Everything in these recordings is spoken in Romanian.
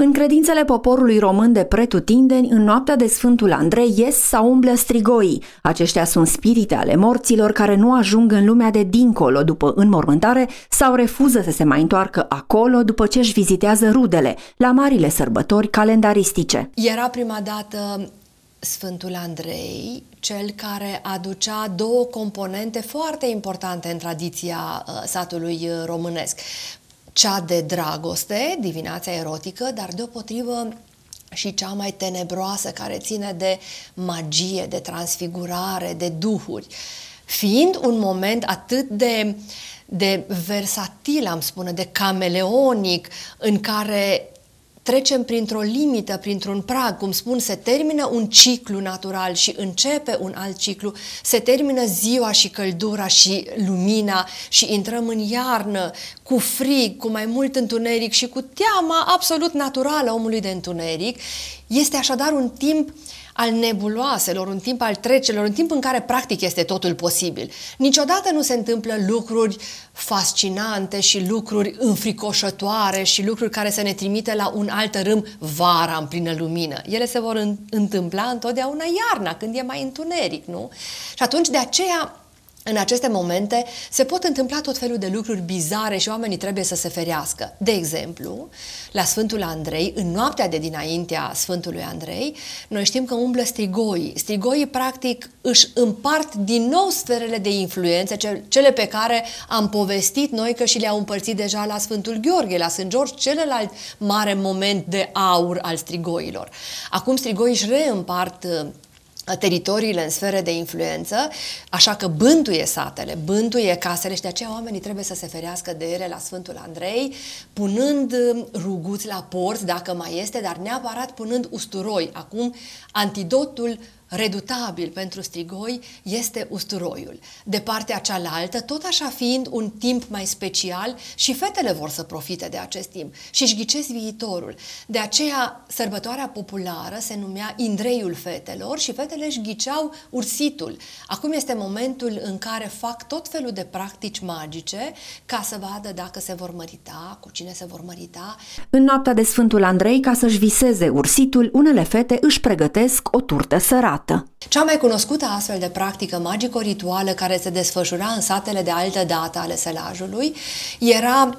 În credințele poporului român de pretutindeni, în noaptea de Sfântul Andrei ies sau umblă strigoii. Aceștia sunt spirite ale morților care nu ajung în lumea de dincolo după înmormântare sau refuză să se mai întoarcă acolo după ce își vizitează rudele, la marile sărbători calendaristice. Era prima dată Sfântul Andrei, cel care aducea două componente foarte importante în tradiția uh, satului uh, românesc cea de dragoste, divinația erotică, dar deopotrivă și cea mai tenebroasă care ține de magie, de transfigurare, de duhuri. Fiind un moment atât de, de versatil, am spune, de cameleonic, în care trecem printr-o limită, printr-un prag, cum spun, se termină un ciclu natural și începe un alt ciclu, se termină ziua și căldura și lumina și intrăm în iarnă cu frig, cu mai mult întuneric și cu teama absolut naturală omului de întuneric. Este așadar un timp uh, al nebuloaselor, un timp al trecerilor, un timp în care practic este totul posibil. Niciodată nu se întâmplă lucruri fascinante și lucruri înfricoșătoare și lucruri care să ne trimite la un alt râm vara în plină lumină. Ele se vor întâmpla întotdeauna iarna, când e mai întuneric, nu? Și atunci de aceea în aceste momente se pot întâmpla tot felul de lucruri bizare și oamenii trebuie să se ferească. De exemplu, la Sfântul Andrei, în noaptea de dinaintea Sfântului Andrei, noi știm că umblă strigoii. Strigoii, practic, își împart din nou sferele de influență, cele pe care am povestit noi că și le-au împărțit deja la Sfântul Gheorghe, la Sfânt George, celălalt mare moment de aur al strigoilor. Acum strigoii își reîmpart teritoriile în sfere de influență, așa că bântuie satele, bântuie casele și de aceea oamenii trebuie să se ferească de ele la Sfântul Andrei, punând ruguți la porți, dacă mai este, dar neapărat punând usturoi. Acum, antidotul redutabil pentru strigoi este usturoiul. De partea cealaltă, tot așa fiind un timp mai special și fetele vor să profite de acest timp și își ghicesc viitorul. De aceea, sărbătoarea populară se numea Indreiul fetelor și fetele își ghiceau ursitul. Acum este momentul în care fac tot felul de practici magice ca să vadă dacă se vor mărita, cu cine se vor mărita. În noaptea de Sfântul Andrei, ca să-și viseze ursitul, unele fete își pregătesc o turtă sărată dată. Cea mai cunoscută astfel de practică magico-rituală care se desfășura în satele de altă dată ale selajului era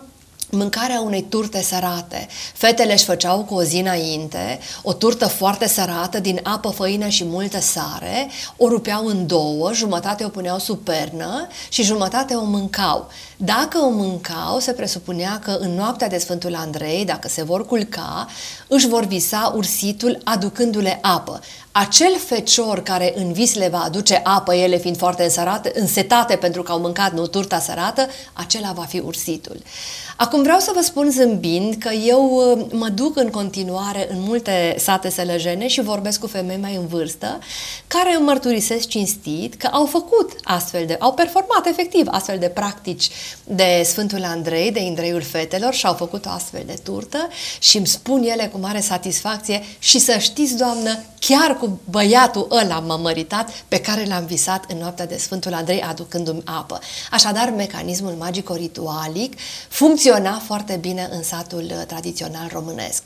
mâncarea unei turte sărate. Fetele își făceau cu o zi înainte o turtă foarte sărată din apă, făină și multă sare, o rupeau în două, jumătate o puneau sub pernă și jumătate o mâncau. Dacă o mâncau, se presupunea că în noaptea de Sfântul Andrei, dacă se vor culca, își vor visa ursitul aducându-le apă. Acel fecior care în vis le va aduce apă, ele fiind foarte însărate, însetate pentru că au mâncat nu turta sărată, acela va fi ursitul. Acum vreau să vă spun zâmbind că eu uh, mă duc în continuare în multe sate sălăjene și vorbesc cu femei mai în vârstă care îmi mărturisesc cinstit că au făcut astfel de, au performat efectiv astfel de practici de Sfântul Andrei, de Indreiul Fetelor și au făcut o astfel de turtă și îmi spun ele cu mare satisfacție și să știți, Doamnă, chiar cu băiatul ăla m-am măritat pe care l-am visat în noaptea de Sfântul Andrei aducându-mi apă. Așadar, mecanismul magico-ritualic funcționa foarte bine în satul tradițional românesc.